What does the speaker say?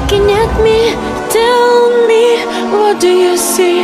looking at me? Tell me, what do you see?